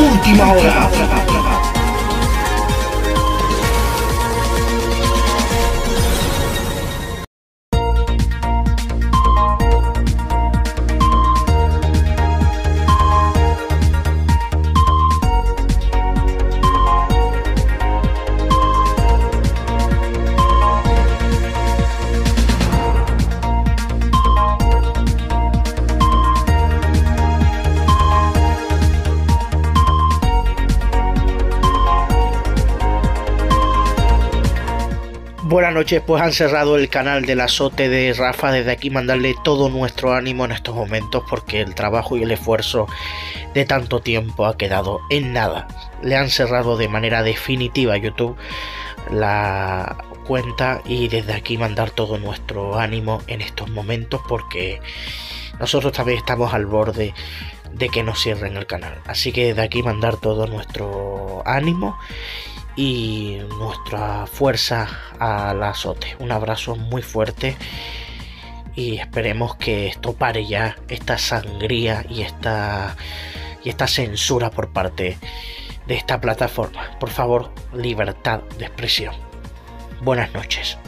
Última hora. Buenas noches, pues han cerrado el canal del azote de Rafa. Desde aquí mandarle todo nuestro ánimo en estos momentos porque el trabajo y el esfuerzo de tanto tiempo ha quedado en nada. Le han cerrado de manera definitiva a YouTube la cuenta y desde aquí mandar todo nuestro ánimo en estos momentos porque nosotros también estamos al borde de que nos cierren el canal. Así que desde aquí mandar todo nuestro ánimo y nuestra fuerza al azote. Un abrazo muy fuerte y esperemos que esto pare ya esta sangría y esta y esta censura por parte de esta plataforma. Por favor, libertad de expresión. Buenas noches.